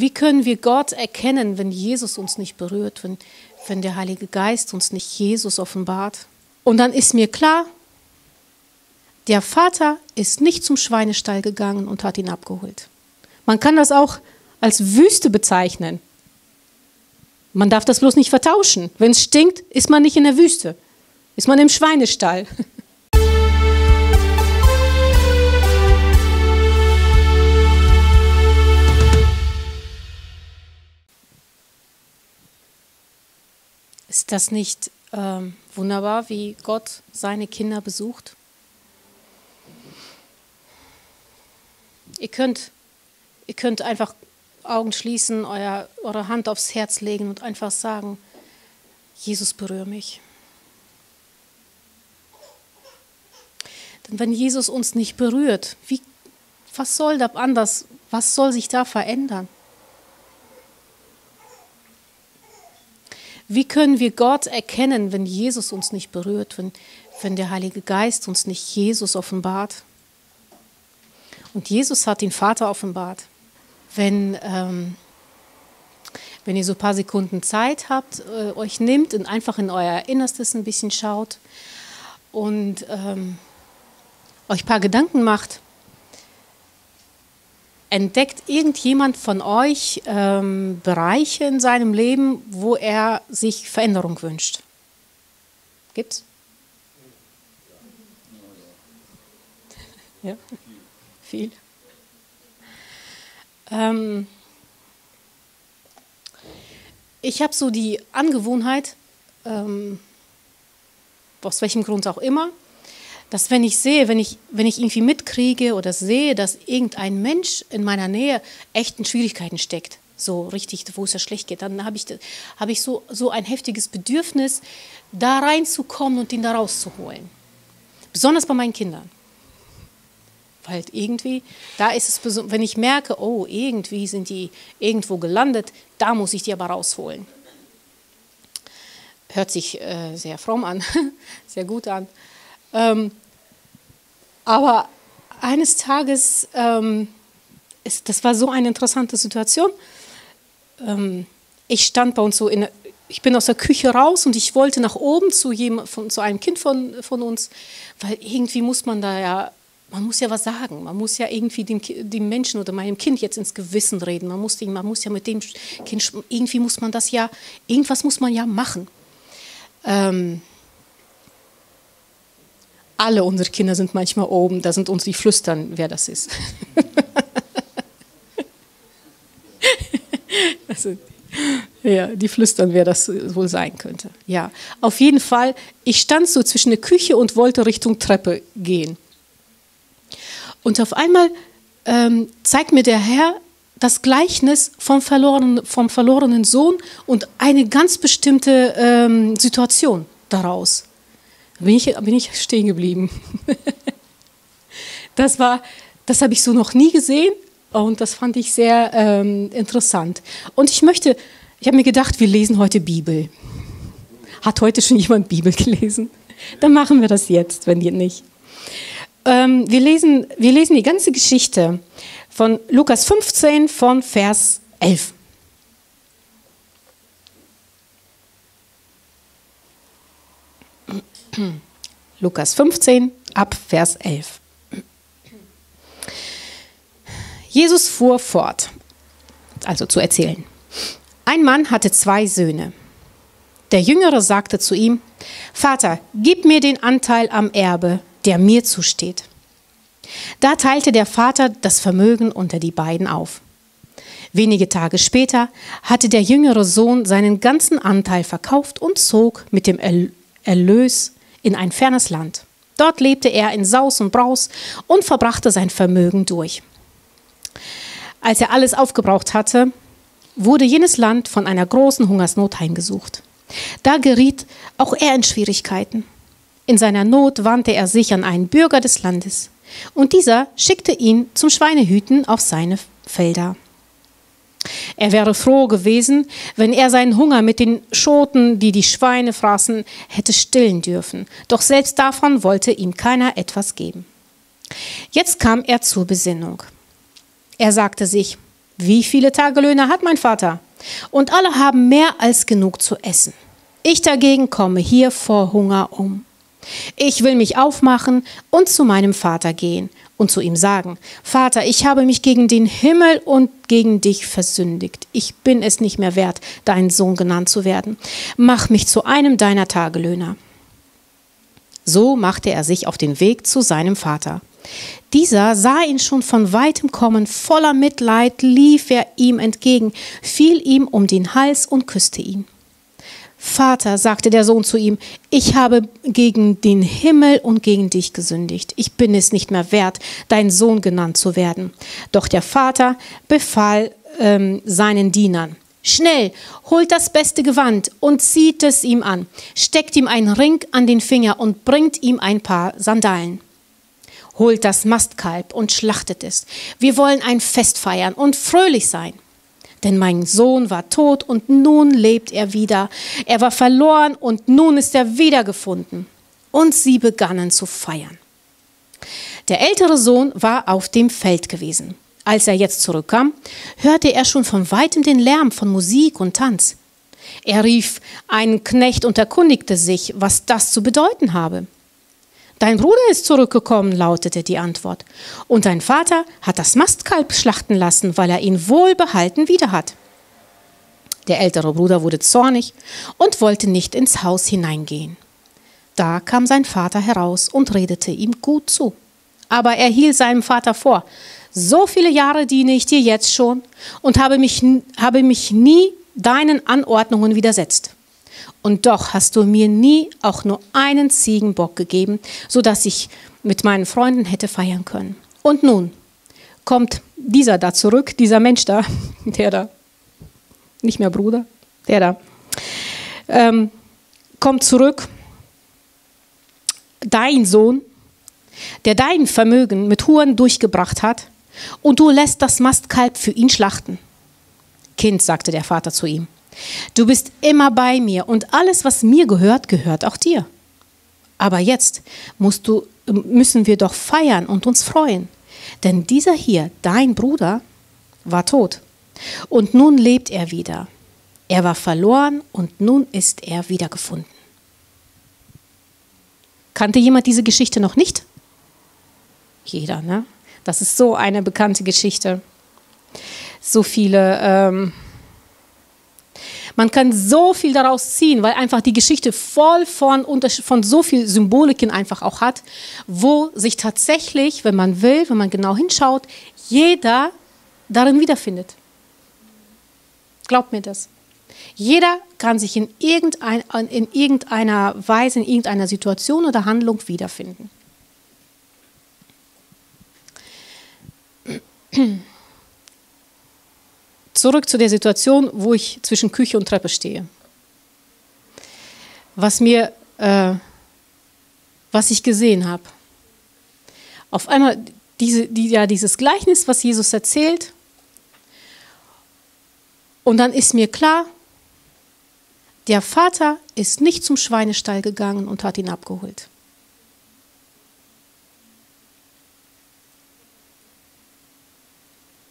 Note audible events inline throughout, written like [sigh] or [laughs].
Wie können wir Gott erkennen, wenn Jesus uns nicht berührt, wenn, wenn der Heilige Geist uns nicht Jesus offenbart? Und dann ist mir klar, der Vater ist nicht zum Schweinestall gegangen und hat ihn abgeholt. Man kann das auch als Wüste bezeichnen. Man darf das bloß nicht vertauschen. Wenn es stinkt, ist man nicht in der Wüste, ist man im Schweinestall. [laughs] Ist das nicht ähm, wunderbar, wie Gott seine Kinder besucht? Ihr könnt, ihr könnt einfach Augen schließen, euer, eure Hand aufs Herz legen und einfach sagen, Jesus berühre mich. Denn wenn Jesus uns nicht berührt, wie, was soll da anders, was soll sich da verändern? Wie können wir Gott erkennen, wenn Jesus uns nicht berührt, wenn, wenn der Heilige Geist uns nicht Jesus offenbart? Und Jesus hat den Vater offenbart. Wenn, ähm, wenn ihr so ein paar Sekunden Zeit habt, äh, euch nimmt und einfach in euer Innerstes ein bisschen schaut und ähm, euch ein paar Gedanken macht, Entdeckt irgendjemand von euch ähm, Bereiche in seinem Leben, wo er sich Veränderung wünscht? Gibt's? Ja, viel. Ähm, ich habe so die Angewohnheit, ähm, aus welchem Grund auch immer, dass wenn ich sehe, wenn ich, wenn ich irgendwie mitkriege oder sehe, dass irgendein Mensch in meiner Nähe echt in Schwierigkeiten steckt, so richtig, wo es ja schlecht geht, dann habe ich, hab ich so, so ein heftiges Bedürfnis, da reinzukommen und ihn da rauszuholen. Besonders bei meinen Kindern. Weil irgendwie, da ist es, wenn ich merke, oh, irgendwie sind die irgendwo gelandet, da muss ich die aber rausholen. Hört sich äh, sehr fromm an, [laughs] sehr gut an. Ähm, aber eines Tages, ähm, ist, das war so eine interessante Situation. Ähm, ich stand bei uns so in, ich bin aus der Küche raus und ich wollte nach oben zu, jedem, von, zu einem Kind von, von uns, weil irgendwie muss man da ja, man muss ja was sagen. Man muss ja irgendwie dem, dem Menschen oder meinem Kind jetzt ins Gewissen reden. Man muss, man muss ja mit dem Kind, irgendwie muss man das ja, irgendwas muss man ja machen. Ähm, alle unsere Kinder sind manchmal oben, da sind uns die flüstern, wer das ist. [laughs] also, ja, die flüstern, wer das wohl sein könnte. Ja, auf jeden Fall, ich stand so zwischen der Küche und wollte Richtung Treppe gehen. Und auf einmal ähm, zeigt mir der Herr das Gleichnis vom verlorenen, vom verlorenen Sohn und eine ganz bestimmte ähm, Situation daraus bin ich, bin ich stehen geblieben. [laughs] das war, das habe ich so noch nie gesehen und das fand ich sehr ähm, interessant. Und ich möchte, ich habe mir gedacht, wir lesen heute Bibel. Hat heute schon jemand Bibel gelesen? Dann machen wir das jetzt, wenn ihr nicht. Ähm, wir, lesen, wir lesen die ganze Geschichte von Lukas 15 von Vers 11. [clears throat] Lukas 15 ab Vers 11. Jesus fuhr fort, also zu erzählen. Ein Mann hatte zwei Söhne. Der Jüngere sagte zu ihm, Vater, gib mir den Anteil am Erbe, der mir zusteht. Da teilte der Vater das Vermögen unter die beiden auf. Wenige Tage später hatte der jüngere Sohn seinen ganzen Anteil verkauft und zog mit dem Erlös in ein fernes Land. Dort lebte er in Saus und Braus und verbrachte sein Vermögen durch. Als er alles aufgebraucht hatte, wurde jenes Land von einer großen Hungersnot heimgesucht. Da geriet auch er in Schwierigkeiten. In seiner Not wandte er sich an einen Bürger des Landes, und dieser schickte ihn zum Schweinehüten auf seine Felder. Er wäre froh gewesen, wenn er seinen Hunger mit den Schoten, die die Schweine fraßen, hätte stillen dürfen. Doch selbst davon wollte ihm keiner etwas geben. Jetzt kam er zur Besinnung. Er sagte sich, Wie viele Tagelöhner hat mein Vater? Und alle haben mehr als genug zu essen. Ich dagegen komme hier vor Hunger um. Ich will mich aufmachen und zu meinem Vater gehen und zu ihm sagen, Vater, ich habe mich gegen den Himmel und gegen dich versündigt. Ich bin es nicht mehr wert, dein Sohn genannt zu werden. Mach mich zu einem deiner Tagelöhner. So machte er sich auf den Weg zu seinem Vater. Dieser sah ihn schon von weitem kommen, voller Mitleid lief er ihm entgegen, fiel ihm um den Hals und küsste ihn. Vater, sagte der Sohn zu ihm, ich habe gegen den Himmel und gegen dich gesündigt. Ich bin es nicht mehr wert, dein Sohn genannt zu werden. Doch der Vater befahl ähm, seinen Dienern, Schnell, holt das beste Gewand und zieht es ihm an, steckt ihm einen Ring an den Finger und bringt ihm ein paar Sandalen. Holt das Mastkalb und schlachtet es. Wir wollen ein Fest feiern und fröhlich sein. Denn mein Sohn war tot und nun lebt er wieder. Er war verloren und nun ist er wiedergefunden. Und sie begannen zu feiern. Der ältere Sohn war auf dem Feld gewesen. Als er jetzt zurückkam, hörte er schon von weitem den Lärm von Musik und Tanz. Er rief einen Knecht und erkundigte sich, was das zu bedeuten habe. Dein Bruder ist zurückgekommen, lautete die Antwort. Und dein Vater hat das Mastkalb schlachten lassen, weil er ihn wohlbehalten wieder hat. Der ältere Bruder wurde zornig und wollte nicht ins Haus hineingehen. Da kam sein Vater heraus und redete ihm gut zu. Aber er hielt seinem Vater vor, so viele Jahre diene ich dir jetzt schon und habe mich, habe mich nie deinen Anordnungen widersetzt. Und doch hast du mir nie auch nur einen Ziegenbock gegeben, sodass ich mit meinen Freunden hätte feiern können. Und nun kommt dieser da zurück, dieser Mensch da, [laughs] der da, nicht mehr Bruder, der da, ähm, kommt zurück, dein Sohn, der dein Vermögen mit Huren durchgebracht hat, und du lässt das Mastkalb für ihn schlachten. Kind, sagte der Vater zu ihm, Du bist immer bei mir und alles, was mir gehört, gehört auch dir. Aber jetzt du, müssen wir doch feiern und uns freuen. Denn dieser hier, dein Bruder, war tot. Und nun lebt er wieder. Er war verloren und nun ist er wiedergefunden. Kannte jemand diese Geschichte noch nicht? Jeder, ne? Das ist so eine bekannte Geschichte. So viele. Ähm, man kann so viel daraus ziehen, weil einfach die Geschichte voll von, von so viel Symboliken einfach auch hat, wo sich tatsächlich, wenn man will, wenn man genau hinschaut, jeder darin wiederfindet. Glaubt mir das. Jeder kann sich in, irgendein, in irgendeiner Weise, in irgendeiner Situation oder Handlung wiederfinden. [clears throat] Zurück zu der Situation, wo ich zwischen Küche und Treppe stehe. Was mir, äh, was ich gesehen habe. Auf einmal diese, die, ja, dieses Gleichnis, was Jesus erzählt. Und dann ist mir klar, der Vater ist nicht zum Schweinestall gegangen und hat ihn abgeholt.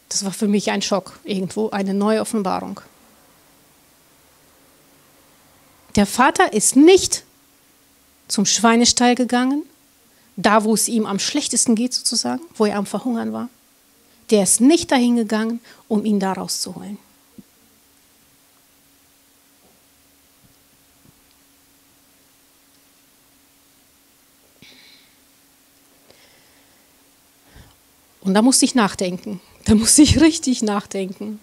Das war für mich ein Schock, irgendwo eine neue Offenbarung. Der Vater ist nicht zum Schweinestall gegangen, da wo es ihm am schlechtesten geht sozusagen, wo er am Verhungern war. Der ist nicht dahin gegangen, um ihn da rauszuholen. Und da musste ich nachdenken. Da muss ich [laughs] richtig nachdenken.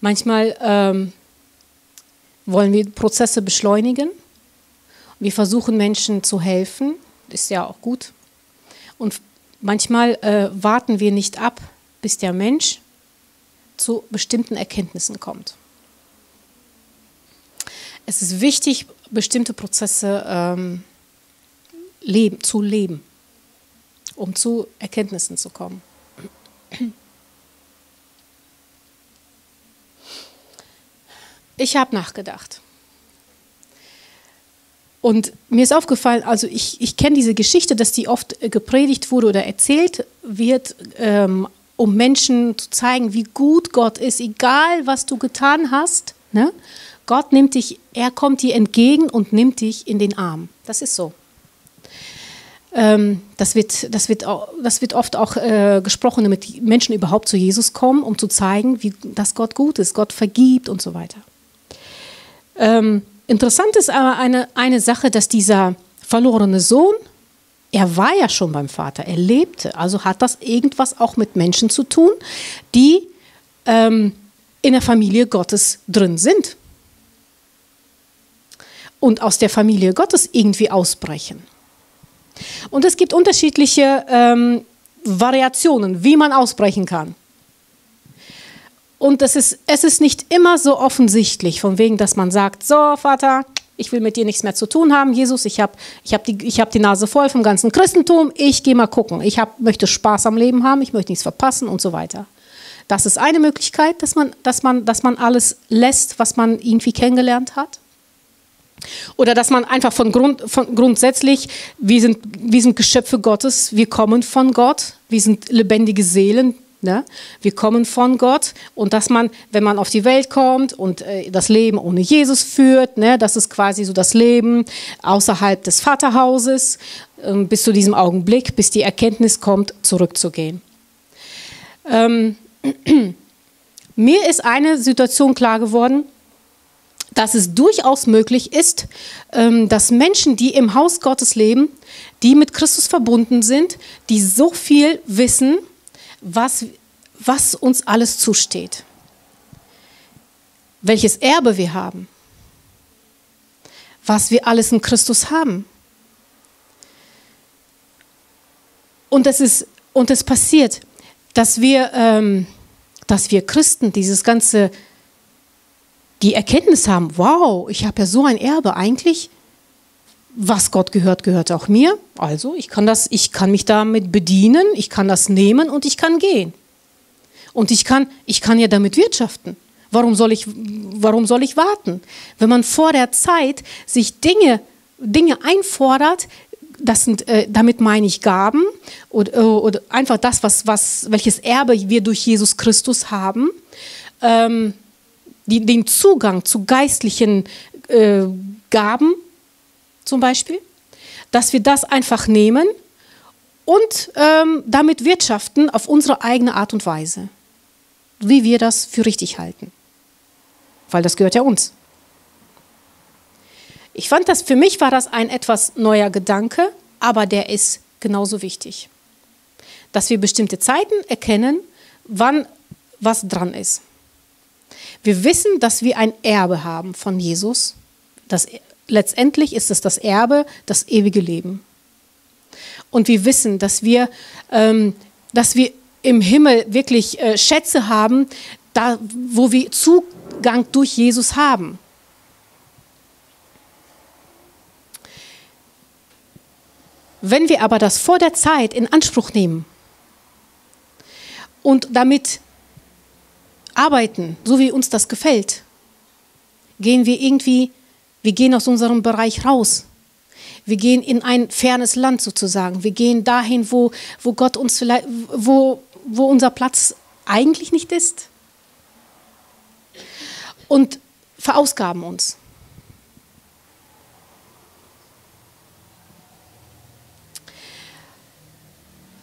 Manchmal ähm, wollen wir Prozesse beschleunigen. Wir versuchen Menschen zu helfen, ist ja auch gut. Und manchmal äh, warten wir nicht ab, bis der Mensch zu bestimmten Erkenntnissen kommt. Es ist wichtig, bestimmte Prozesse ähm, leben, zu leben, um zu Erkenntnissen zu kommen. Ich habe nachgedacht. Und mir ist aufgefallen, also ich, ich kenne diese Geschichte, dass die oft gepredigt wurde oder erzählt wird ähm, um Menschen zu zeigen, wie gut Gott ist, egal was du getan hast. Ne? Gott nimmt dich, er kommt dir entgegen und nimmt dich in den Arm. Das ist so. Ähm, das, wird, das, wird, das wird oft auch äh, gesprochen, damit Menschen überhaupt zu Jesus kommen, um zu zeigen, wie, dass Gott gut ist, Gott vergibt und so weiter. Ähm, interessant ist aber eine, eine Sache, dass dieser verlorene Sohn, er war ja schon beim Vater, er lebte, also hat das irgendwas auch mit Menschen zu tun, die ähm, in der Familie Gottes drin sind und aus der Familie Gottes irgendwie ausbrechen. Und es gibt unterschiedliche ähm, Variationen, wie man ausbrechen kann. Und es ist, es ist nicht immer so offensichtlich, von wegen, dass man sagt, so Vater, ich will mit dir nichts mehr zu tun haben, Jesus, ich habe ich hab die, hab die Nase voll vom ganzen Christentum, ich gehe mal gucken, ich hab, möchte Spaß am Leben haben, ich möchte nichts verpassen und so weiter. Das ist eine Möglichkeit, dass man, dass man, dass man alles lässt, was man irgendwie kennengelernt hat. Oder dass man einfach von, Grund, von grundsätzlich, wir sind, wir sind Geschöpfe Gottes, wir kommen von Gott, wir sind lebendige Seelen, Ne? Wir kommen von Gott und dass man, wenn man auf die Welt kommt und äh, das Leben ohne Jesus führt, ne, das ist quasi so das Leben außerhalb des Vaterhauses, äh, bis zu diesem Augenblick, bis die Erkenntnis kommt, zurückzugehen. Ähm, [clears throat] mir ist eine Situation klar geworden, dass es durchaus möglich ist, ähm, dass Menschen, die im Haus Gottes leben, die mit Christus verbunden sind, die so viel wissen, was, was uns alles zusteht, welches Erbe wir haben, was wir alles in Christus haben. Und es, ist, und es passiert, dass wir, ähm, dass wir Christen dieses ganze, die Erkenntnis haben, wow, ich habe ja so ein Erbe eigentlich, was Gott gehört, gehört auch mir. Also ich kann das, ich kann mich damit bedienen, ich kann das nehmen und ich kann gehen. Und ich kann, ich kann ja damit wirtschaften. Warum soll ich, warum soll ich warten? Wenn man vor der Zeit sich Dinge, Dinge einfordert, das sind, äh, damit meine ich Gaben oder, äh, oder einfach das, was, was, welches Erbe wir durch Jesus Christus haben, ähm, die, den Zugang zu geistlichen äh, Gaben zum Beispiel, dass wir das einfach nehmen und ähm, damit wirtschaften auf unsere eigene Art und Weise, wie wir das für richtig halten, weil das gehört ja uns. Ich fand das, für mich war das ein etwas neuer Gedanke, aber der ist genauso wichtig. Dass wir bestimmte Zeiten erkennen, wann was dran ist. Wir wissen, dass wir ein Erbe haben von Jesus, das letztendlich ist es das Erbe, das ewige Leben. Und wir wissen, dass wir, ähm, dass wir im Himmel wirklich äh, Schätze haben, da, wo wir Zugang durch Jesus haben. Wenn wir aber das vor der Zeit in Anspruch nehmen und damit arbeiten, so wie uns das gefällt, gehen wir irgendwie wir gehen aus unserem Bereich raus. Wir gehen in ein fernes Land sozusagen. Wir gehen dahin, wo, wo Gott uns vielleicht, wo, wo unser Platz eigentlich nicht ist. Und verausgaben uns.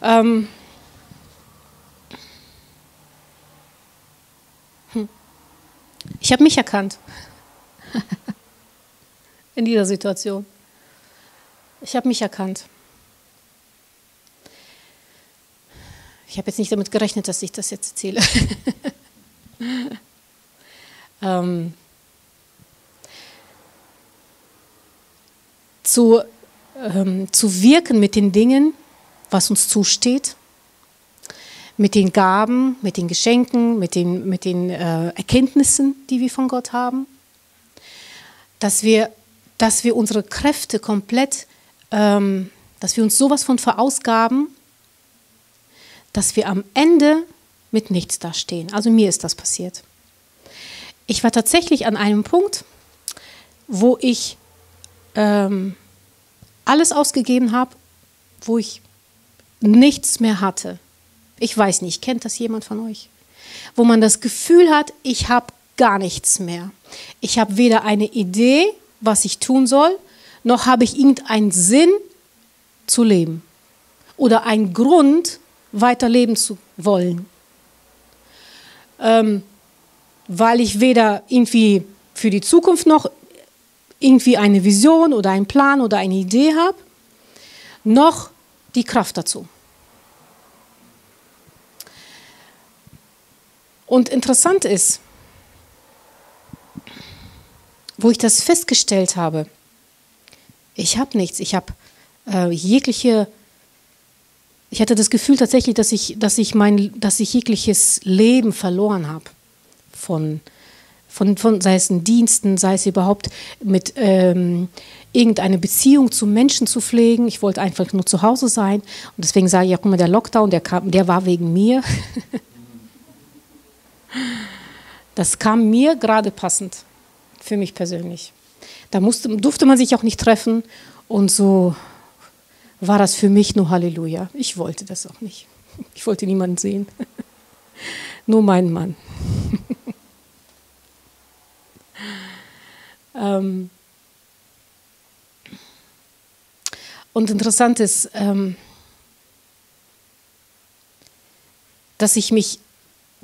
Ähm Ich habe mich erkannt [laughs] in dieser Situation. Ich habe mich erkannt. Ich habe jetzt nicht damit gerechnet, dass ich das jetzt erzähle. [laughs] ähm, zu, ähm, zu wirken mit den Dingen, was uns zusteht, mit den Gaben, mit den Geschenken, mit den, mit den äh, Erkenntnissen, die wir von Gott haben, dass wir dass wir unsere Kräfte komplett, ähm, dass wir uns sowas von verausgaben, dass wir am Ende mit nichts dastehen. Also mir ist das passiert. Ich war tatsächlich an einem Punkt, wo ich ähm, alles ausgegeben habe, wo ich nichts mehr hatte. Ich weiß nicht, kennt das jemand von euch? Wo man das Gefühl hat, ich habe gar nichts mehr. Ich habe weder eine Idee, was ich tun soll, noch habe ich irgendeinen Sinn zu leben oder einen Grund, weiterleben zu wollen. Ähm, weil ich weder irgendwie für die Zukunft noch irgendwie eine Vision oder einen Plan oder eine Idee habe, noch die Kraft dazu. Und interessant ist, wo ich das festgestellt habe, ich habe nichts, ich habe äh, jegliche, ich hatte das Gefühl tatsächlich, dass ich, dass ich, mein, dass ich jegliches Leben verloren habe von, von, von, sei es in Diensten, sei es überhaupt mit ähm, irgendeine Beziehung zu Menschen zu pflegen. Ich wollte einfach nur zu Hause sein. Und deswegen sage ich auch immer, der Lockdown, der, kam, der war wegen mir. [laughs] das kam mir gerade passend, für mich persönlich. Da musste, durfte man sich auch nicht treffen. Und so war das für mich nur Halleluja. Ich wollte das auch nicht. Ich wollte niemanden sehen. [laughs] nur meinen Mann. [laughs] Ähm und interessant ist, ähm, dass ich mich,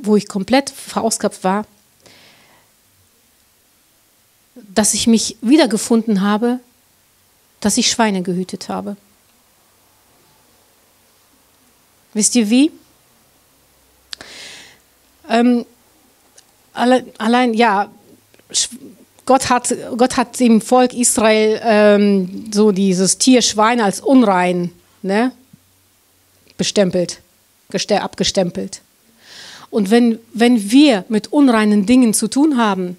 wo ich komplett verausgabt war, dass ich mich wiedergefunden habe, dass ich Schweine gehütet habe. Wisst ihr wie? Ähm, allein, allein, ja, Gott hat, Gott hat dem Volk Israel ähm, so dieses Tier Schwein als unrein ne, bestempelt, abgestempelt. Und wenn, wenn wir mit unreinen Dingen zu tun haben,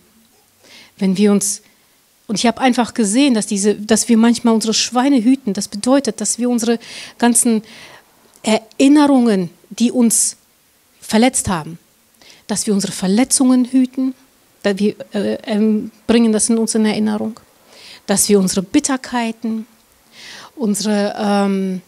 wenn wir uns, und ich habe einfach gesehen, dass, diese, dass wir manchmal unsere Schweine hüten, das bedeutet, dass wir unsere ganzen Erinnerungen, die uns verletzt haben, dass wir unsere Verletzungen hüten, wir äh, ähm, bringen das in uns in Erinnerung, dass wir unsere Bitterkeiten, unsere ähm,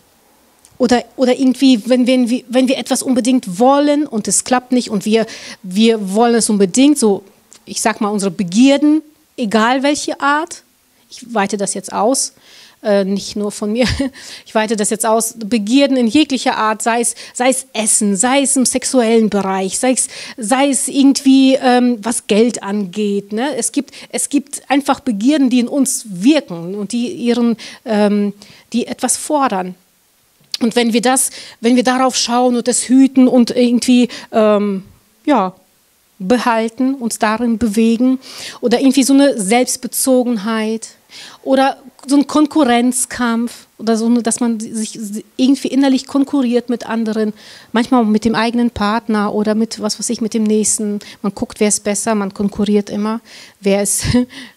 oder, oder irgendwie, wenn, wir, wenn wir etwas unbedingt wollen und es klappt nicht und wir, wir wollen es unbedingt, so ich sag mal unsere Begierden, egal welche Art, ich weite das jetzt aus, äh, nicht nur von mir, [laughs] ich weite das jetzt aus, Begierden in jeglicher Art, sei es, sei es Essen, sei es im sexuellen Bereich, sei es, sei es irgendwie, ähm, was Geld angeht. Ne? Es, gibt, es gibt einfach Begierden, die in uns wirken und die, ihren, ähm, die etwas fordern. Und wenn wir das, wenn wir darauf schauen und das hüten und irgendwie, ähm, ja, behalten, uns darin bewegen oder irgendwie so eine Selbstbezogenheit oder so ein Konkurrenzkampf oder so, dass man sich irgendwie innerlich konkurriert mit anderen, manchmal mit dem eigenen Partner oder mit was weiß ich, mit dem nächsten. Man guckt, wer ist besser, man konkurriert immer, wer ist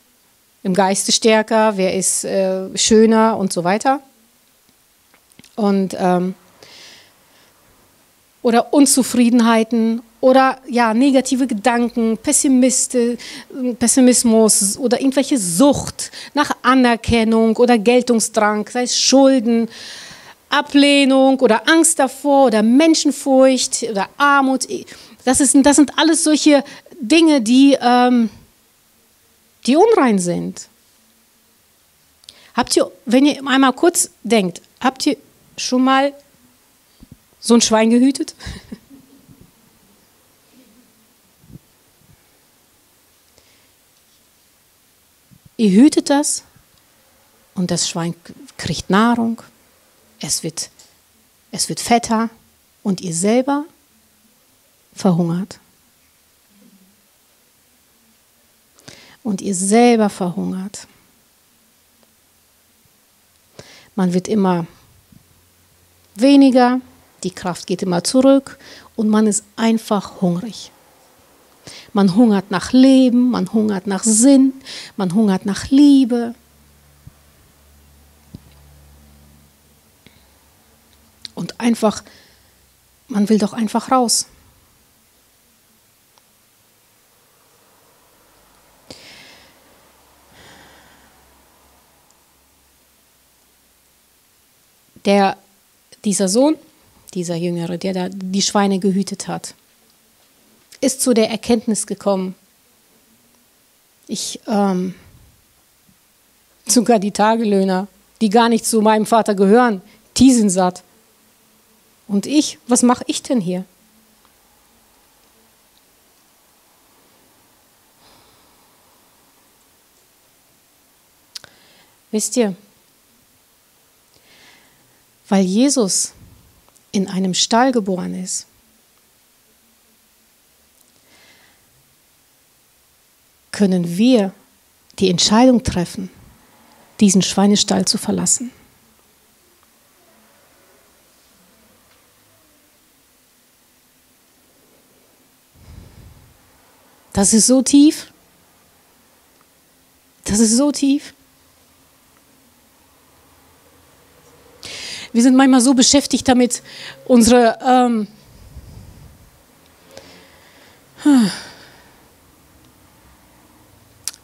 [laughs] im Geiste stärker, wer ist äh, schöner und so weiter. Und ähm, oder Unzufriedenheiten oder ja, negative Gedanken, Pessimismus oder irgendwelche Sucht nach Anerkennung oder Geltungsdrang, sei es Schulden, Ablehnung oder Angst davor oder Menschenfurcht oder Armut. Das, ist, das sind alles solche Dinge, die, ähm, die unrein sind. Habt ihr, wenn ihr einmal kurz denkt, habt ihr schon mal so ein Schwein gehütet? [laughs] Ihr hütet das und das Schwein kriegt Nahrung, es wird, es wird fetter und ihr selber verhungert. Und ihr selber verhungert. Man wird immer weniger, die Kraft geht immer zurück und man ist einfach hungrig. Man hungert nach Leben, man hungert nach Sinn, man hungert nach Liebe. Und einfach, man will doch einfach raus. Der, dieser Sohn, dieser Jüngere, der da die Schweine gehütet hat, ist zu der Erkenntnis gekommen, ich, ähm, sogar die Tagelöhner, die gar nicht zu meinem Vater gehören, die sind satt. Und ich, was mache ich denn hier? Wisst ihr, weil Jesus in einem Stall geboren ist, können wir die Entscheidung treffen, diesen Schweinestall zu verlassen. Das ist so tief. Das ist so tief. Wir sind manchmal so beschäftigt damit, unsere ähm, [sighs]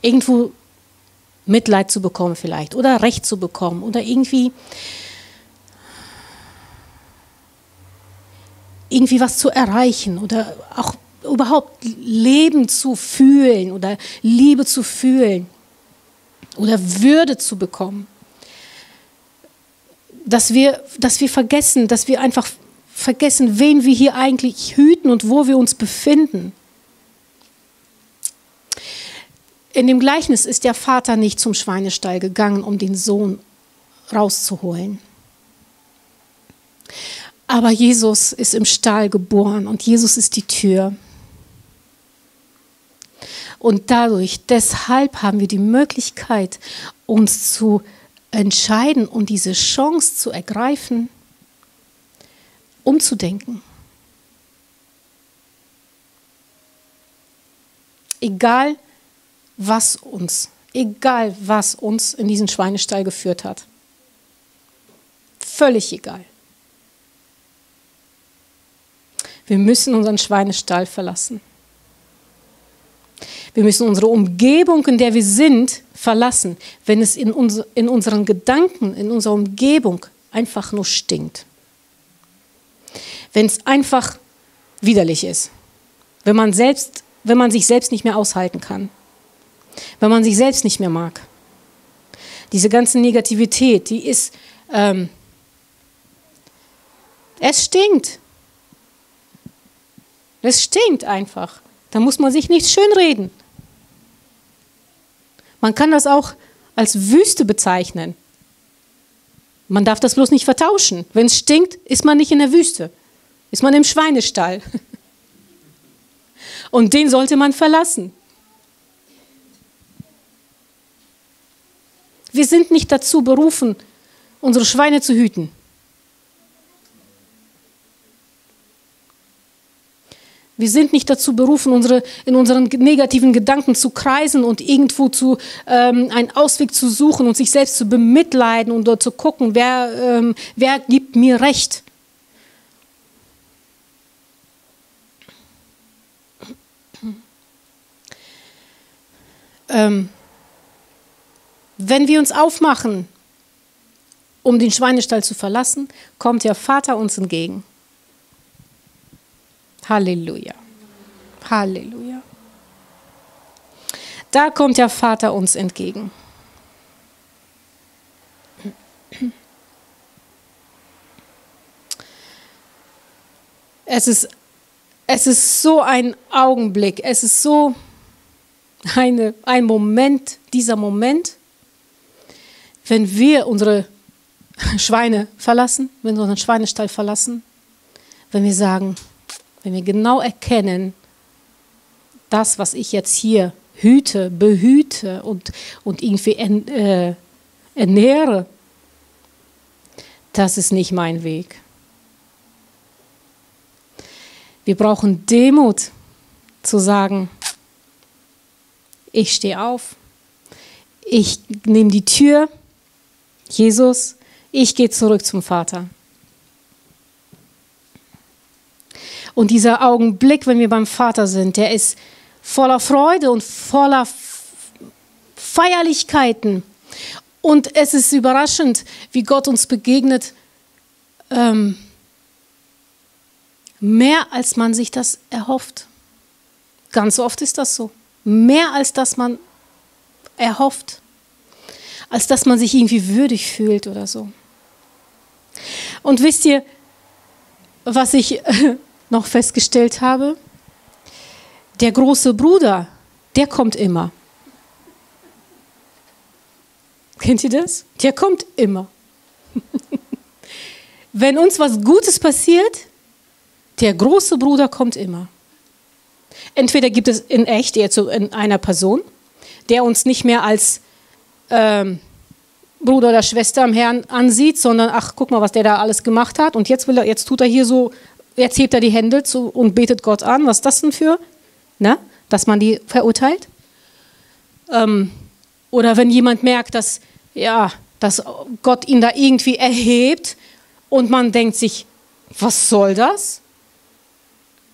irgendwo Mitleid zu bekommen vielleicht oder Recht zu bekommen oder irgendwie irgendwie was zu erreichen oder auch überhaupt Leben zu fühlen oder Liebe zu fühlen oder Würde zu bekommen. Dass wir, dass wir vergessen, dass wir einfach vergessen, wen wir hier eigentlich hüten und wo wir uns befinden. In dem Gleichnis ist der Vater nicht zum Schweinestall gegangen, um den Sohn rauszuholen. Aber Jesus ist im Stall geboren und Jesus ist die Tür. Und dadurch, deshalb haben wir die Möglichkeit, uns zu entscheiden und diese Chance zu ergreifen, umzudenken. Egal, was uns, egal was uns in diesen Schweinestall geführt hat. Völlig egal. Wir müssen unseren Schweinestall verlassen. Wir müssen unsere Umgebung, in der wir sind, verlassen, wenn es in, uns, in unseren Gedanken, in unserer Umgebung einfach nur stinkt. Wenn es einfach widerlich ist. Wenn man, selbst, wenn man sich selbst nicht mehr aushalten kann. Wenn man sich selbst nicht mehr mag. Diese ganze Negativität, die ist, ähm, es stinkt. Es stinkt einfach. Da muss man sich nicht schönreden. Man kann das auch als Wüste bezeichnen. Man darf das bloß nicht vertauschen. Wenn es stinkt, ist man nicht in der Wüste, ist man im Schweinestall. [laughs] Und den sollte man verlassen. Wir sind nicht dazu berufen, unsere Schweine zu hüten. Wir sind nicht dazu berufen, unsere, in unseren negativen Gedanken zu kreisen und irgendwo zu, ähm, einen Ausweg zu suchen und sich selbst zu bemitleiden und dort zu gucken, wer, ähm, wer gibt mir Recht. Ähm, wenn wir uns aufmachen, um den Schweinestall zu verlassen, kommt der Vater uns entgegen. Halleluja. Halleluja. Da kommt der Vater uns entgegen. Es ist, es ist so ein Augenblick, es ist so eine, ein Moment, dieser Moment, wenn wir unsere Schweine verlassen, wenn wir unseren Schweinestall verlassen, wenn wir sagen, wenn wir genau erkennen, das, was ich jetzt hier hüte, behüte und, und irgendwie en, äh, ernähre, das ist nicht mein Weg. Wir brauchen Demut zu sagen, ich stehe auf, ich nehme die Tür, Jesus, ich gehe zurück zum Vater. Und dieser Augenblick, wenn wir beim Vater sind, der ist voller Freude und voller Feierlichkeiten. Und es ist überraschend, wie Gott uns begegnet, ähm, mehr als man sich das erhofft. Ganz oft ist das so. Mehr als das man erhofft. Als dass man sich irgendwie würdig fühlt oder so. Und wisst ihr, was ich [laughs] noch festgestellt habe? Der große Bruder, der kommt immer. Kennt ihr das? Der kommt immer. [laughs] Wenn uns was Gutes passiert, der große Bruder kommt immer. Entweder gibt es in echt, jetzt so in einer Person, der uns nicht mehr als ähm, Bruder oder Schwester am Herrn ansieht, sondern ach, guck mal, was der da alles gemacht hat. Und jetzt will er, jetzt tut er hier so, jetzt hebt er die Hände zu und betet Gott an. Was ist das denn für? Na, dass man die verurteilt? Ähm, oder wenn jemand merkt, dass, ja, dass Gott ihn da irgendwie erhebt und man denkt sich, was soll das?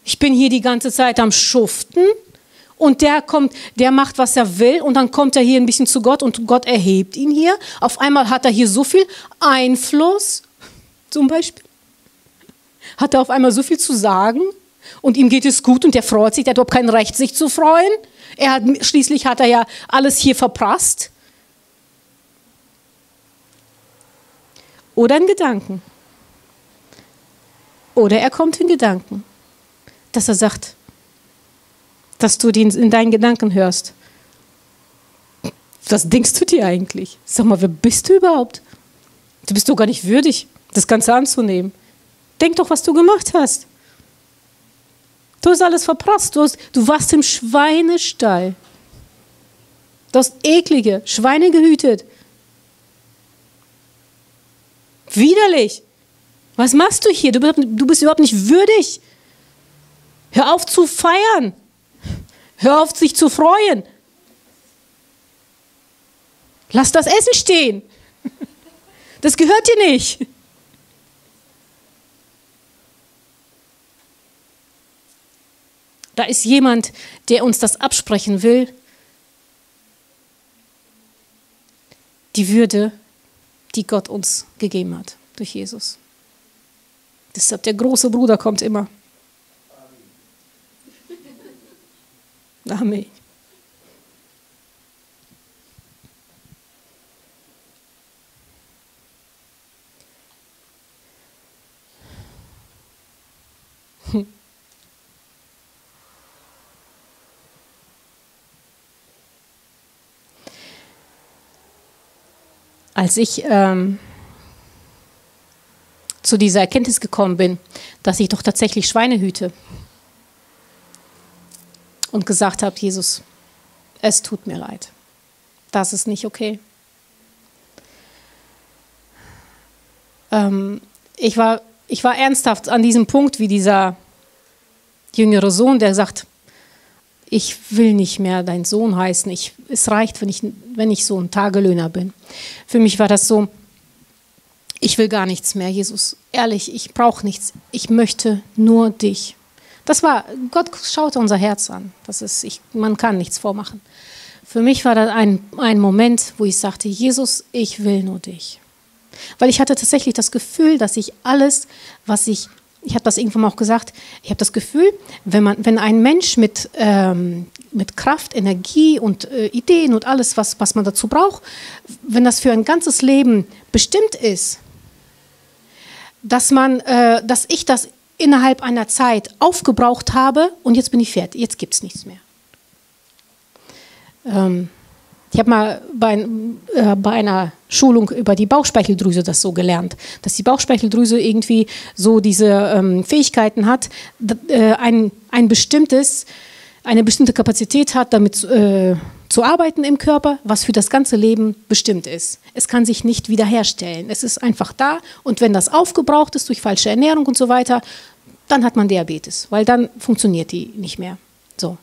Ich bin hier die ganze Zeit am Schuften und der kommt, der macht, was er will und dann kommt er hier ein bisschen zu Gott und Gott erhebt ihn hier. Auf einmal hat er hier so viel Einfluss, zum Beispiel. Hat er auf einmal so viel zu sagen und ihm geht es gut und der freut sich, der hat überhaupt kein Recht, sich zu freuen. Er hat, schließlich hat er ja alles hier verprasst. Oder in Gedanken. Oder er kommt in Gedanken dass er sagt, dass du den in deinen Gedanken hörst. Was denkst du dir eigentlich? Sag mal, wer bist du überhaupt? Du bist doch gar nicht würdig, das Ganze anzunehmen. Denk doch, was du gemacht hast. Du hast alles verprasst. Du, hast, du warst im Schweinestall. Du hast eklige Schweine gehütet. Widerlich. Was machst du hier? Du, du bist überhaupt nicht würdig. Hör auf zu feiern. Hör auf, sich zu freuen. Lass das Essen stehen. Das gehört dir nicht. Da ist jemand, der uns das absprechen will. Die Würde, die Gott uns gegeben hat durch Jesus. Deshalb der große Bruder kommt immer. Amen. Als ich ähm, zu dieser Erkenntnis gekommen bin, dass ich doch tatsächlich Schweine hüte, und gesagt habe, Jesus, es tut mir leid. Das ist nicht okay. Ähm, ich, war, ich war ernsthaft an diesem Punkt wie dieser jüngere Sohn, der sagt, ich will nicht mehr dein Sohn heißen. Ich, es reicht, wenn ich, wenn ich so ein Tagelöhner bin. Für mich war das so, ich will gar nichts mehr, Jesus. Ehrlich, ich brauche nichts. Ich möchte nur dich. Das war, Gott schaute unser Herz an. Das ist, ich, man kann nichts vormachen. Für mich war das ein, ein Moment, wo ich sagte, Jesus, ich will nur dich. Weil ich hatte tatsächlich das Gefühl, dass ich alles, was ich, ich habe das irgendwann auch gesagt, ich habe das Gefühl, wenn, man, wenn ein Mensch mit, ähm, mit Kraft, Energie und äh, Ideen und alles, was, was man dazu braucht, wenn das für ein ganzes Leben bestimmt ist, dass man, äh, dass ich das innerhalb einer Zeit aufgebraucht habe und jetzt bin ich fertig, jetzt gibt es nichts mehr. Ähm, ich habe mal bei, äh, bei, einer Schulung über die Bauchspeicheldrüse das so gelernt, dass die Bauchspeicheldrüse irgendwie so diese ähm, Fähigkeiten hat, äh, ein, ein bestimmtes, eine bestimmte Kapazität hat, damit äh, zu arbeiten im Körper, was für das ganze Leben bestimmt ist. Es kann sich nicht wiederherstellen. Es ist einfach da und wenn das aufgebraucht ist durch falsche Ernährung und so weiter, dann hat man Diabetes, weil dann funktioniert die nicht mehr. So.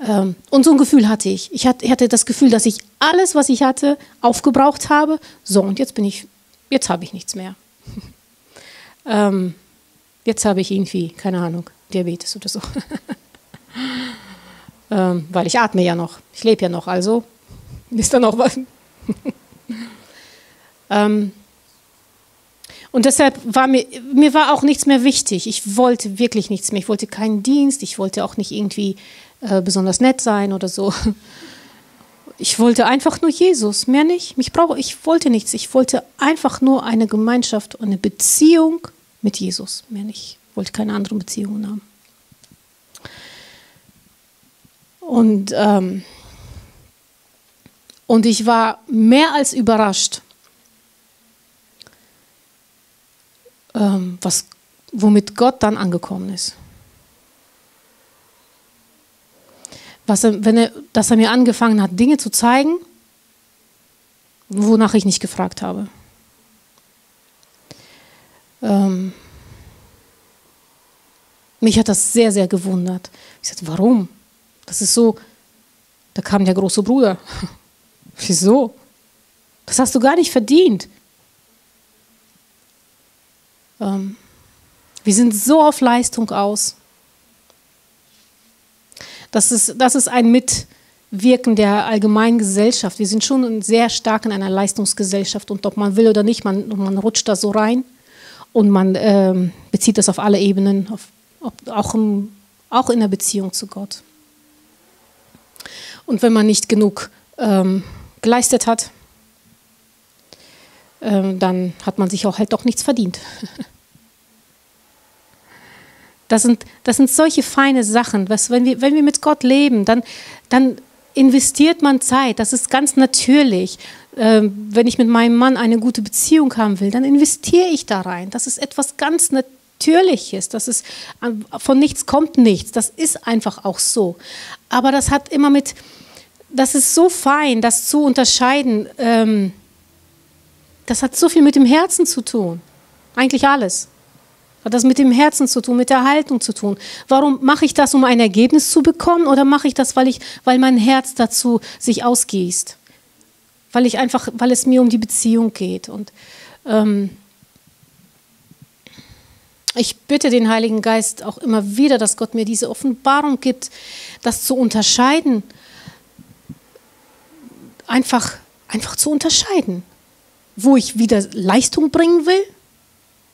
Ähm, und so ein Gefühl hatte ich. Ich hatte das Gefühl, dass ich alles, was ich hatte, aufgebraucht habe. So, und jetzt bin ich, jetzt habe ich nichts mehr. [laughs] ähm, jetzt habe ich irgendwie, keine Ahnung, Diabetes oder so. [laughs] ähm, weil ich atme ja noch, ich lebe ja noch, also ist da noch was. [laughs] Und deshalb war mir, mir war auch nichts mehr wichtig. Ich wollte wirklich nichts mehr. Ich wollte keinen Dienst. Ich wollte auch nicht irgendwie äh, besonders nett sein oder so. Ich wollte einfach nur Jesus, mehr nicht. Mich brauche, ich wollte nichts. Ich wollte einfach nur eine Gemeinschaft, eine Beziehung mit Jesus, mehr nicht. Ich wollte keine anderen Beziehungen haben. Und, ähm, und ich war mehr als überrascht, ähm, was, womit Gott dann angekommen ist. Was er, wenn er, dass er mir angefangen hat, Dinge zu zeigen, wonach ich nicht gefragt habe. Ähm, mich hat das sehr, sehr gewundert. Ich sagte, warum? Das ist so, da kam der große Bruder. [laughs] Wieso? Das hast du gar nicht verdient. Ähm, wir sind so auf Leistung aus. Das ist, das ist ein Mitwirken der allgemeinen Gesellschaft. Wir sind schon sehr stark in einer Leistungsgesellschaft und ob man will oder nicht, man, man rutscht da so rein und man ähm, bezieht das auf alle Ebenen, auf, auf, auch, im, auch in der Beziehung zu Gott. Und wenn man nicht genug ähm, geleistet hat, ähm, dann hat man sich auch halt doch nichts verdient. [laughs] Das sind, das sind solche feine Sachen. Was, wenn, wir, wenn wir mit Gott leben, dann, dann investiert man Zeit. Das ist ganz natürlich. Ähm, wenn ich mit meinem Mann eine gute Beziehung haben will, dann investiere ich da rein. Das ist etwas ganz Natürliches. Das ist, von nichts kommt nichts. Das ist einfach auch so. Aber das hat immer mit, das ist so fein, das zu unterscheiden. Ähm, das hat so viel mit dem Herzen zu tun. Eigentlich alles. Hat das mit dem Herzen zu tun, mit der Haltung zu tun. Warum mache ich das, um ein Ergebnis zu bekommen, oder mache ich das, weil ich, weil mein Herz dazu sich ausgießt? Weil ich einfach, weil es mir um die Beziehung geht. Und ähm, ich bitte den Heiligen Geist auch immer wieder, dass Gott mir diese Offenbarung gibt, das zu unterscheiden, einfach, einfach zu unterscheiden, wo ich wieder Leistung bringen will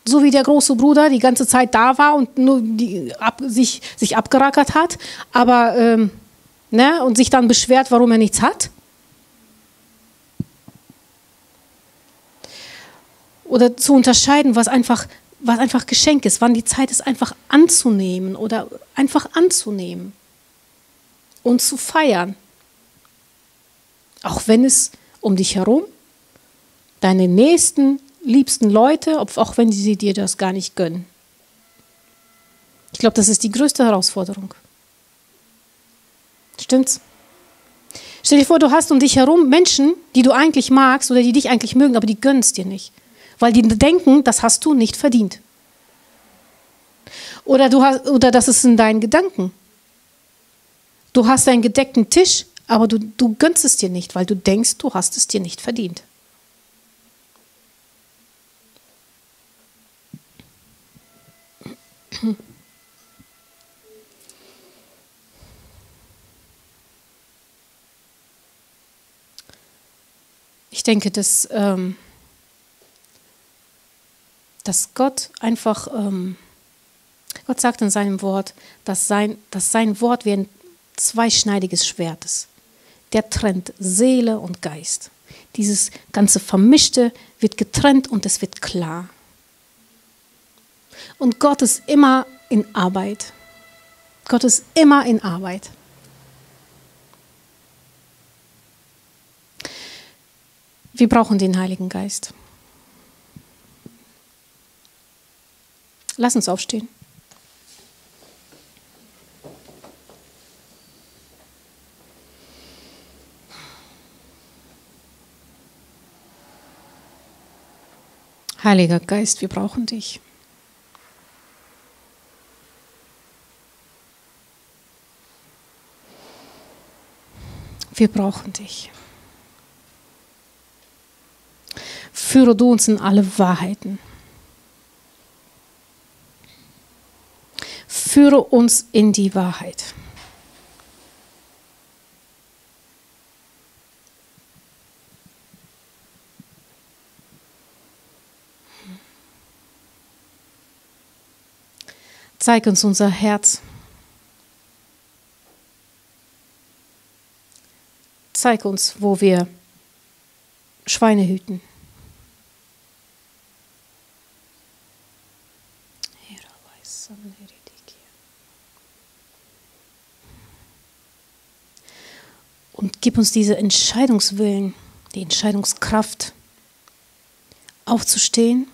so wie der große Bruder die ganze Zeit da war und nur die, ab, sich, sich abgerackert hat, aber ähm, ne, und sich dann beschwert, warum er nichts hat. Oder zu unterscheiden, was einfach, was einfach Geschenk ist, wann die Zeit ist, einfach anzunehmen oder einfach anzunehmen und zu feiern. Auch wenn es um dich herum, deine Nächsten, liebsten Leute, auch wenn sie dir das gar nicht gönnen. Ich glaube, das ist die größte Herausforderung. Stimmt's? Stell dir vor, du hast um dich herum Menschen, die du eigentlich magst oder die dich eigentlich mögen, aber die gönnen es dir nicht, weil die denken, das hast du nicht verdient. Oder, du hast, oder das ist in deinen Gedanken. Du hast einen gedeckten Tisch, aber du, du gönnst es dir nicht, weil du denkst, du hast es dir nicht verdient. Ich denke, dass, ähm, dass Gott einfach, ähm, Gott sagt in seinem Wort, dass sein, dass sein Wort wie ein zweischneidiges Schwert ist. Der trennt Seele und Geist. Dieses ganze Vermischte wird getrennt und es wird klar. Und Gott ist immer in Arbeit. Gott ist immer in Arbeit. Wir brauchen den Heiligen Geist. Lass uns aufstehen. Heiliger Geist, wir brauchen dich. wir brauchen dich. Führe du uns in alle Wahrheiten. Führe uns in die Wahrheit. Zeig uns unser Herz. Zeig uns, wo wir Schweine hüten. Und gib uns diese Entscheidungswillen, die Entscheidungskraft, aufzustehen.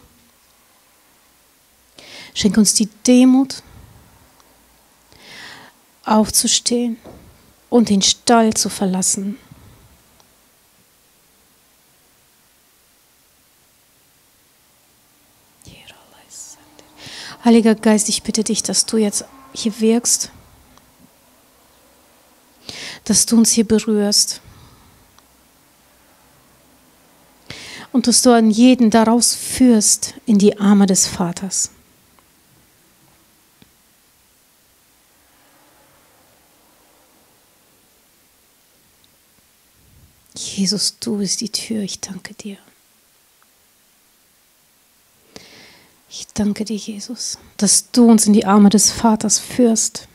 Schenk uns die Demut, aufzustehen und den Stall zu verlassen. Heiliger Geist, ich bitte dich, dass du jetzt hier wirkst dass du uns hier berührst. Und dass du an jeden daraus führst in die Arme des Vaters. Jesus, du bist die Tür, ich danke dir. Ich danke dir, Jesus, dass du uns in die Arme des Vaters führst.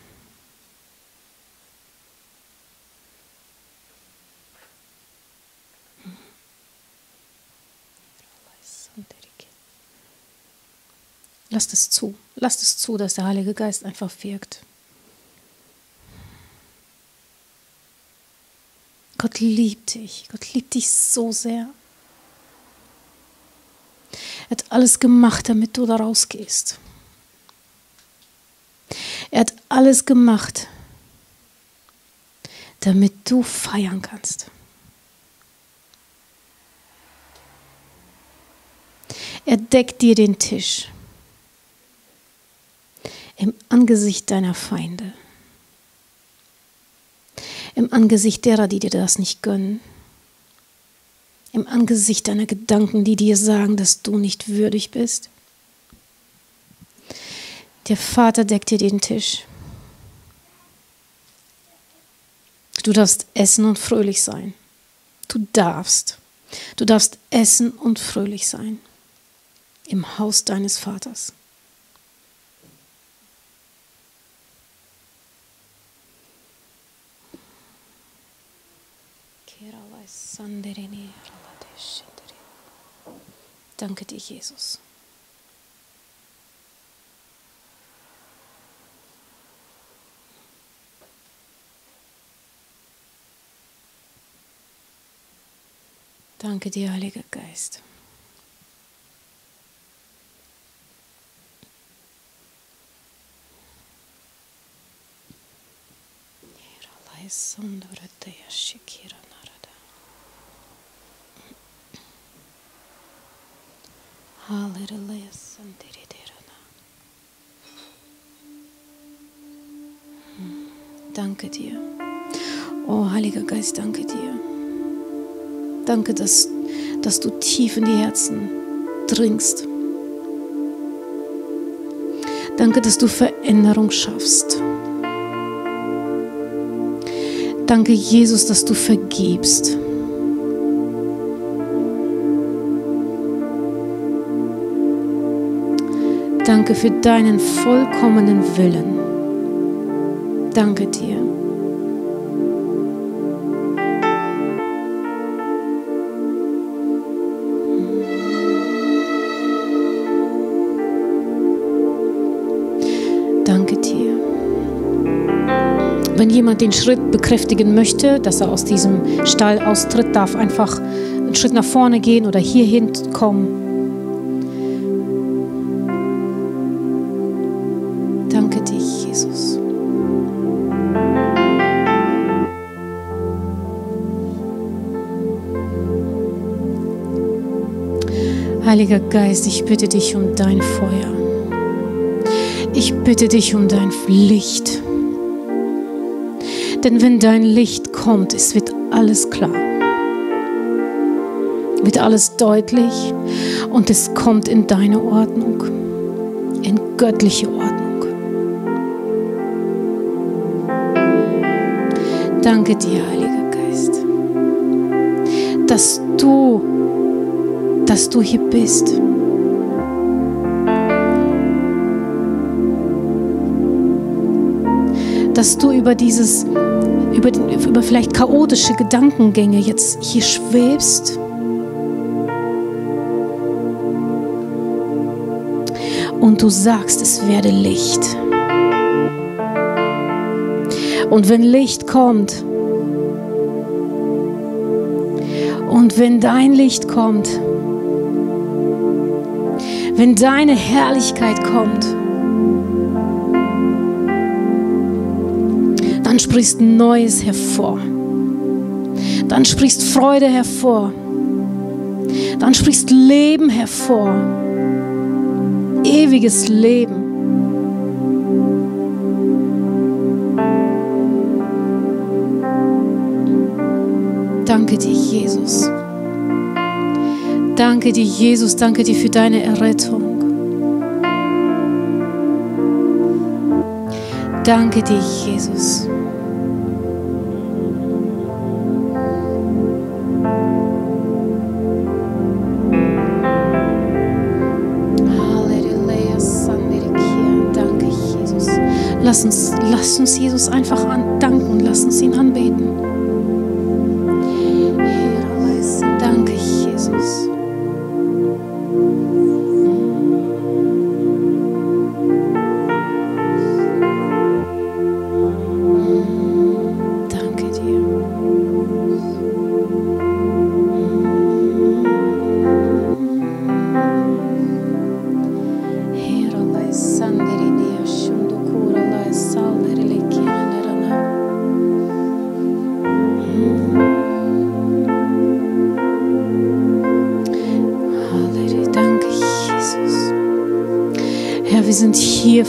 Lasst es zu. Lasst es zu, dass der Heilige Geist einfach wirkt. Gott liebt dich. Gott liebt dich so sehr. Er hat alles gemacht, damit du da rausgehst. Er hat alles gemacht, damit du feiern kannst. Er deckt dir den Tisch im Angesicht deiner Feinde, im Angesicht derer, die dir das nicht gönnen, im Angesicht deiner Gedanken, die dir sagen, dass du nicht würdig bist. Der Vater deckt dir den Tisch. Du darfst essen und fröhlich sein. Du darfst. Du darfst essen und fröhlich sein im Haus deines Vaters. Danke dir, Jesus. Danke dir, Heiliger Geist. Sondorete Shikira. Danke dir. Oh, Heiliger Geist, danke dir. Danke, dass, dass du tief in die Herzen dringst. Danke, dass du Veränderung schaffst. Danke, Jesus, dass du vergibst. Danke für deinen vollkommenen Willen. Danke dir. Danke dir. Wenn jemand den Schritt bekräftigen möchte, dass er aus diesem Stall austritt, darf einfach einen Schritt nach vorne gehen oder hierhin kommen. Heiliger Geist, ich bitte dich um dein Feuer. Ich bitte dich um dein Licht. Denn wenn dein Licht kommt, es wird alles klar. Wird alles deutlich und es kommt in deine Ordnung, in göttliche Ordnung. Danke dir, Heiliger Geist, dass du dass du hier bist. dass du über dieses, über, über vielleicht chaotische Gedankengänge jetzt hier schwebst. Und du sagst, es werde Licht. Und wenn Licht kommt, und wenn dein Licht kommt, wenn deine Herrlichkeit kommt, dann sprichst Neues hervor. Dann sprichst Freude hervor. Dann sprichst Leben hervor. Ewiges Leben. Danke dir, Jesus. Danke dir, Jesus. Danke dir für deine Errettung. Danke dir, Jesus. Danke, Jesus. Lass uns, lass uns Jesus einfach an danken. Lass uns ihn anbeten.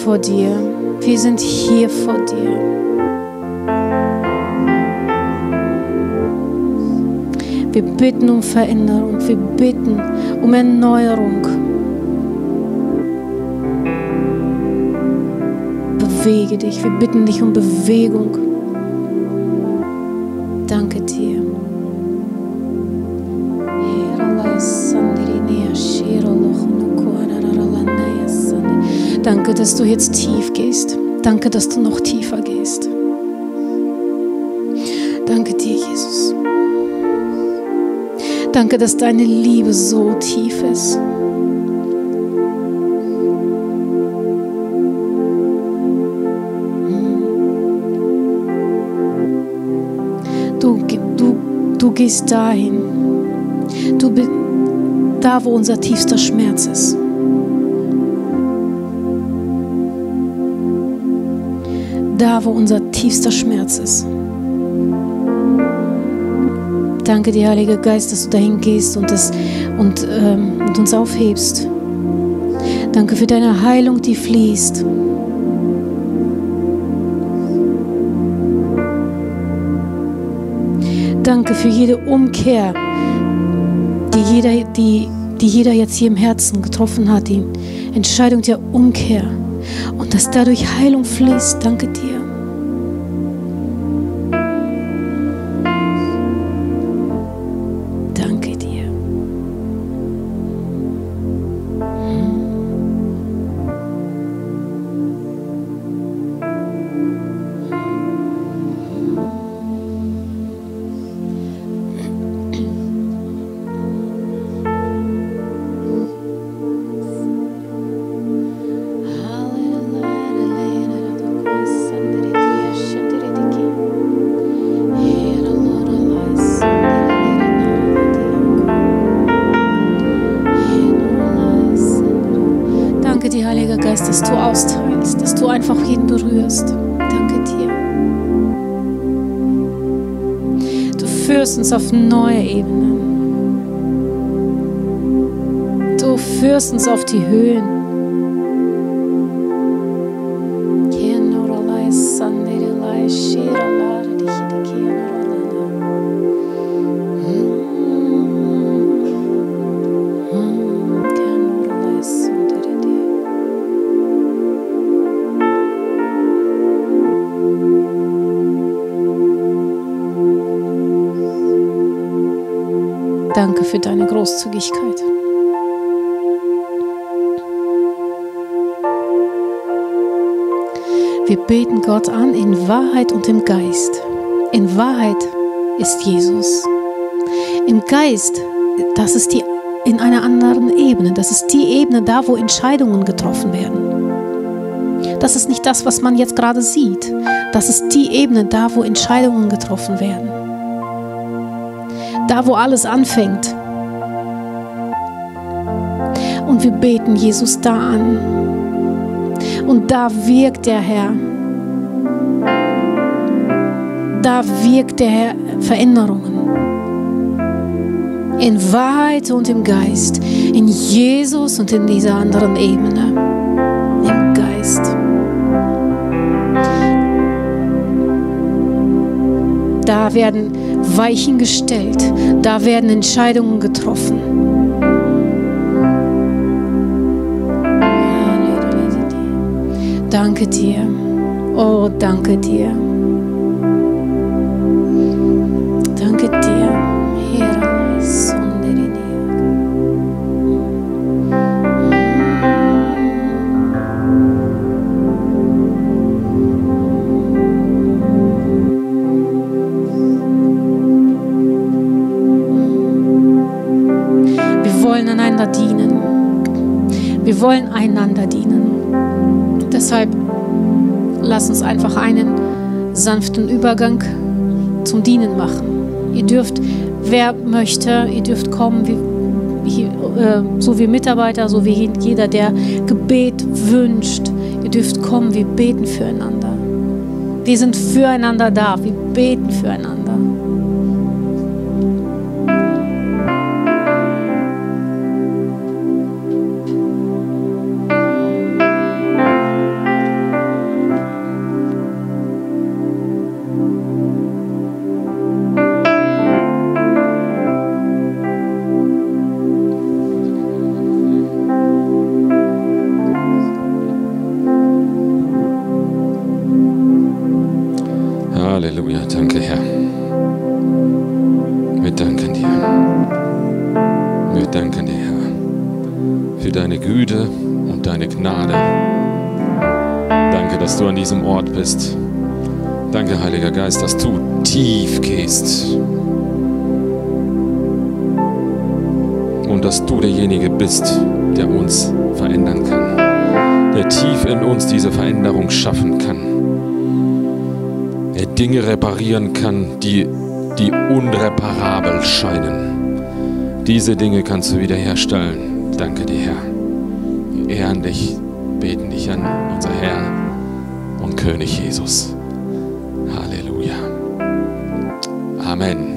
Vor dir. Wir sind hier vor dir. Wir bitten um Veränderung. Wir bitten um Erneuerung. Bewege dich. Wir bitten dich um Bewegung. Danke dir. Danke, dass du jetzt tief gehst. Danke, dass du noch tiefer gehst. Danke dir, Jesus. Danke, dass deine Liebe so tief ist. Du, du, du gehst dahin. Du bist da, wo unser tiefster Schmerz ist. Da, wo unser tiefster Schmerz ist. Danke dir, Heiliger Geist, dass du dahin gehst und, das, und, ähm, und uns aufhebst. Danke für deine Heilung, die fließt. Danke für jede Umkehr, die jeder, die, die jeder jetzt hier im Herzen getroffen hat, die Entscheidung der Umkehr. Dass dadurch Heilung fließt. Danke dir. Auf neue Ebenen. Du führst uns auf die Höhen. Für deine Großzügigkeit. Wir beten Gott an in Wahrheit und im Geist. In Wahrheit ist Jesus. Im Geist, das ist die in einer anderen Ebene. Das ist die Ebene da, wo Entscheidungen getroffen werden. Das ist nicht das, was man jetzt gerade sieht. Das ist die Ebene da, wo Entscheidungen getroffen werden. Da, wo alles anfängt. Wir beten Jesus da an. Und da wirkt der Herr. Da wirkt der Herr Veränderungen in Wahrheit und im Geist, in Jesus und in dieser anderen Ebene, im Geist. Da werden Weichen gestellt, da werden Entscheidungen getroffen. Danke dir. Oh, danke dir. Lass uns einfach einen sanften Übergang zum Dienen machen. Ihr dürft, wer möchte, ihr dürft kommen, wie, äh, so wie Mitarbeiter, so wie jeder, der Gebet wünscht. Ihr dürft kommen, wir beten füreinander. Wir sind füreinander da, wir beten füreinander. Dinge reparieren kann, die, die unreparabel scheinen. Diese Dinge kannst du wiederherstellen. Danke dir, Herr. Wir ehren dich, beten dich an, unser Herr und König Jesus. Amen.